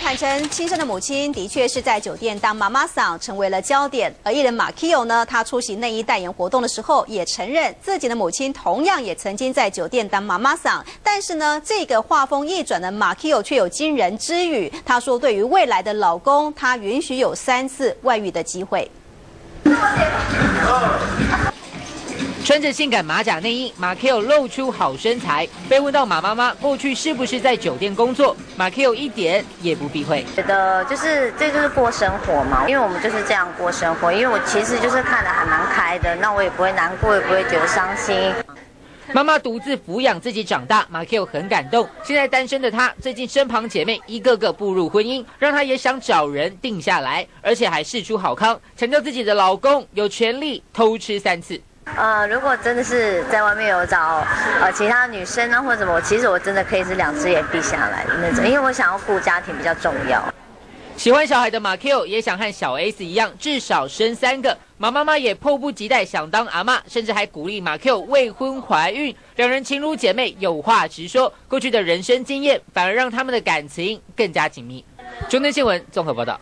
坦诚，亲生的母亲的确是在酒店当妈妈桑，成为了焦点。而艺人马 Kio 呢，他出席内衣代言活动的时候，也承认自己的母亲同样也曾经在酒店当妈妈桑。但是呢，这个画风一转的马 Kio 却有惊人之语，他说对于未来的老公，他允许有三次外遇的机会。穿着性感马甲内衣，马 Q 露出好身材。被问到马妈妈过去是不是在酒店工作，马 Q 一点也不避讳，觉得就是这就是过生活嘛，因为我们就是这样过生活。因为我其实就是看得还蛮开的，那我也不会难过，也不会觉得伤心。妈妈独自抚养自己长大，马 Q 很感动。现在单身的她，最近身旁姐妹一个个步入婚姻，让她也想找人定下来，而且还试出好康，强调自己的老公有权利偷吃三次。呃，如果真的是在外面有找呃其他女生啊或者什么，其实我真的可以是两只眼闭下来的那种，因为我想要顾家庭比较重要。喜欢小孩的马 Q 也想和小 S 一样，至少生三个。马妈妈也迫不及待想当阿妈，甚至还鼓励马 Q 未婚怀孕。两人情如姐妹，有话直说。过去的人生经验反而让他们的感情更加紧密。中天新闻综合报道。